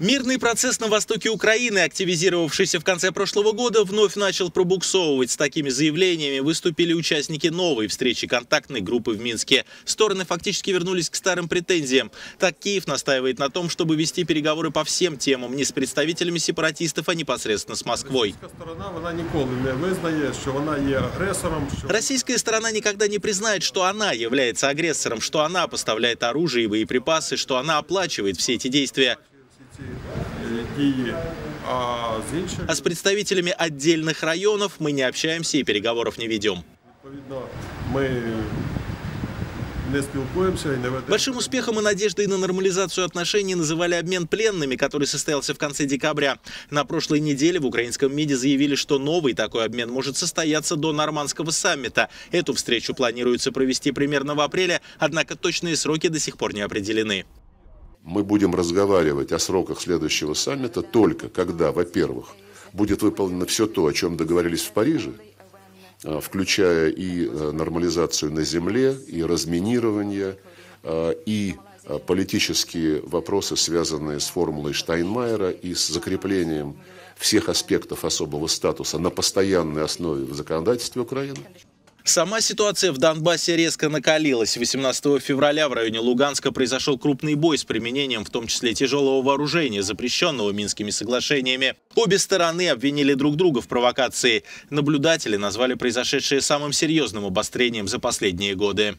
Мирный процесс на востоке Украины, активизировавшийся в конце прошлого года, вновь начал пробуксовывать. С такими заявлениями выступили участники новой встречи контактной группы в Минске. Стороны фактически вернулись к старым претензиям. Так Киев настаивает на том, чтобы вести переговоры по всем темам, не с представителями сепаратистов, а непосредственно с Москвой. Российская сторона никогда не признает, что она является агрессором, что она поставляет оружие и боеприпасы, что она оплачивает все эти действия. А с представителями отдельных районов мы не общаемся и переговоров не ведем. Большим успехом и надеждой на нормализацию отношений называли обмен пленными, который состоялся в конце декабря. На прошлой неделе в украинском МИДе заявили, что новый такой обмен может состояться до нормандского саммита. Эту встречу планируется провести примерно в апреле, однако точные сроки до сих пор не определены мы будем разговаривать о сроках следующего саммита только когда, во-первых, будет выполнено все то, о чем договорились в Париже, а, включая и а, нормализацию на земле, и разминирование, а, и политические вопросы, связанные с формулой Штайнмайера и с закреплением всех аспектов особого статуса на постоянной основе в законодательстве Украины. Сама ситуация в Донбассе резко накалилась. 18 февраля в районе Луганска произошел крупный бой с применением в том числе тяжелого вооружения, запрещенного Минскими соглашениями. Обе стороны обвинили друг друга в провокации. Наблюдатели назвали произошедшее самым серьезным обострением за последние годы.